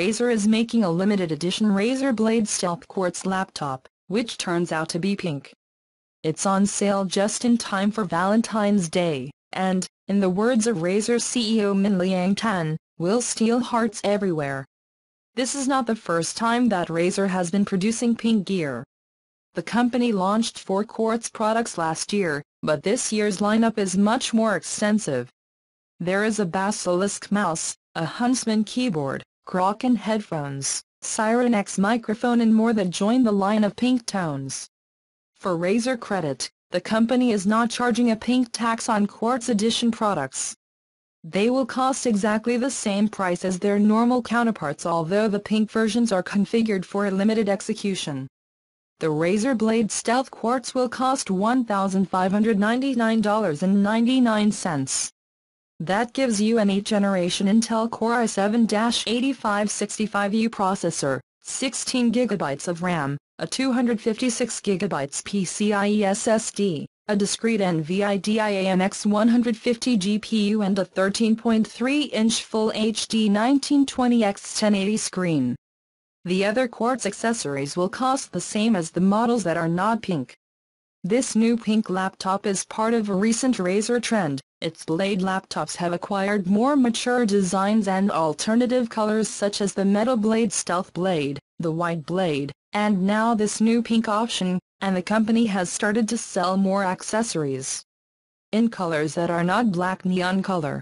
Razer is making a limited edition Razer Blade Stealth Quartz laptop, which turns out to be pink. It's on sale just in time for Valentine's Day, and, in the words of Razer CEO Min Liang Tan, will steal hearts everywhere. This is not the first time that Razer has been producing pink gear. The company launched four Quartz products last year, but this year's lineup is much more extensive. There is a Basilisk mouse, a Huntsman keyboard, Kraken headphones, Seiren X microphone and more that join the line of pink tones. For Razer credit, the company is not charging a pink tax on Quartz Edition products. They will cost exactly the same price as their normal counterparts although the pink versions are configured for a limited execution. The Razer Blade Stealth Quartz will cost $1,599.99. That gives you an 8th-generation Intel Core i7-8565U processor, 16GB of RAM, a 256GB PCIe SSD, a discrete NVIDIA MX150 GPU and a 13.3-inch Full HD 1920x1080 screen. The other Quartz accessories will cost the same as the models that are not pink. This new pink laptop is part of a recent Razer trend, its Blade laptops have acquired more mature designs and alternative colors such as the Metal Blade Stealth Blade, the White Blade, and now this new pink option, and the company has started to sell more accessories in colors that are not black neon color.